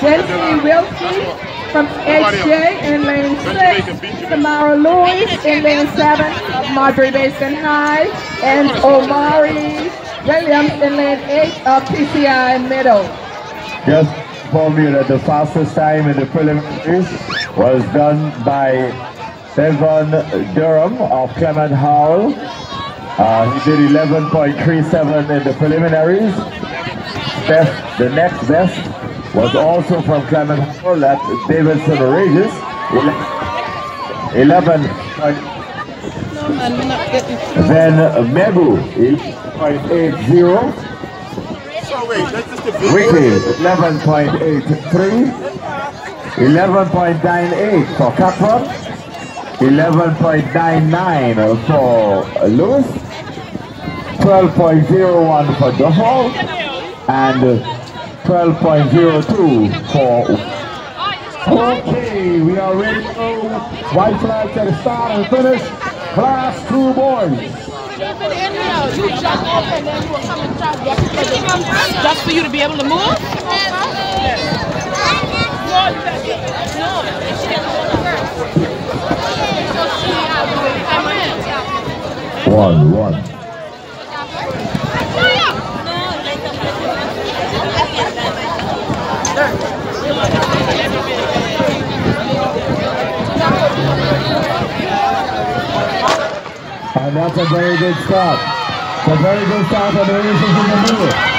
Jency Wilkie from HJ in lane 6, Tamara Lewis in lane 7 of Marjorie Basden High, and Omari Williams in lane 8 of PCI Middle. Just inform you that the fastest time in the preliminaries was done by Devon Durham of Clement Howell. Uh, he did 11.37 in the preliminaries. Best, the next best was also from Clement Howell Davidson Regis. 11. Then Mebu, 8.80. Ricky, 11.83. 11.98 for Capron. 11.99 for Lewis. 12.01 for Duffel. And 12.02 for Okay, we are ready to go. White flag to the start and finish. Class two boys. Just for you to be able to move? One, one. And that's a very good. It's a very good start for the races in the middle.